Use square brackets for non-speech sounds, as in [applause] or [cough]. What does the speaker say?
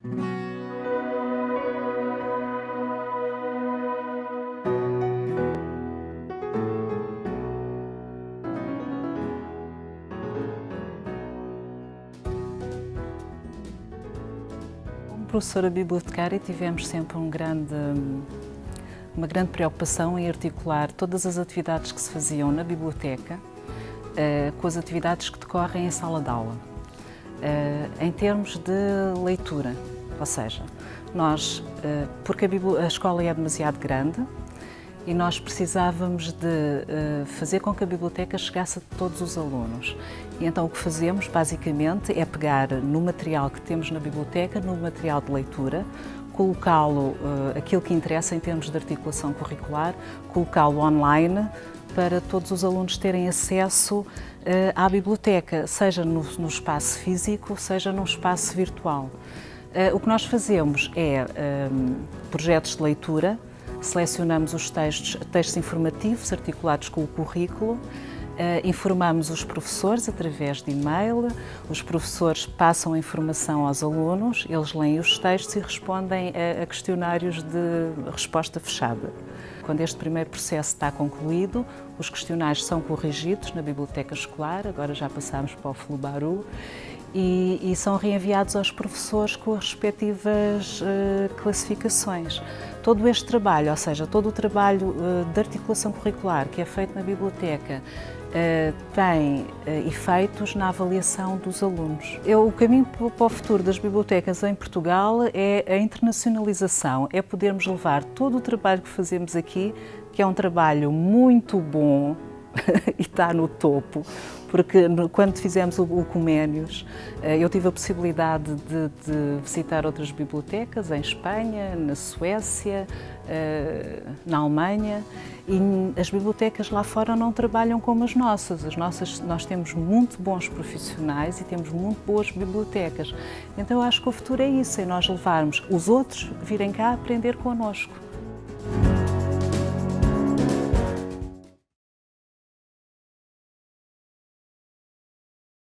Como professora bibliotecária tivemos sempre um grande, uma grande preocupação em articular todas as atividades que se faziam na biblioteca eh, com as atividades que decorrem em sala de aula. Eh, em termos de leitura, ou seja, nós, eh, porque a, escola é demasiado grande, e nós precisávamos de uh, fazer com que a biblioteca chegasse a todos os alunos. E então o que fazemos, basicamente, é pegar no material que temos na biblioteca, no material de leitura, colocá-lo, uh, aquilo que interessa em termos de articulação curricular, colocá-lo online para todos os alunos terem acesso uh, à biblioteca, seja no, no, espaço físico, seja num espaço virtual. o que nós fazemos é projetos de leitura, Selecionamos os textos, textos informativos articulados com o currículo, informamos os professores através de e-mail, os professores passam a informação aos alunos, eles leem os textos e respondem a, a, questionários de resposta fechada. Quando este primeiro processo está concluído, os questionários são corrigidos na biblioteca escolar, agora já passamos para o Flubaru, e, e são reenviados aos professores com as respectivas uh, classificações. Todo este trabalho, ou seja, todo o trabalho uh, de articulação curricular que é feito na biblioteca, Uh, tem uh, efeitos na avaliação dos alunos. Eu, o caminho para o futuro das bibliotecas em Portugal é a internacionalização, é podermos levar todo o trabalho que fazemos aqui, que é um trabalho muito bom, [laughs] e está no topo, porque quando fizemos o, o Coménios, eh, eu tive a possibilidade de, de, visitar outras bibliotecas em Espanha, na Suécia, eh, na Alemanha, e as bibliotecas lá fora não trabalham como as nossas. As nossas nós temos muito bons profissionais e temos muito boas bibliotecas. Então eu acho que o futuro é isso, é nós levarmos os outros virem cá aprender connosco.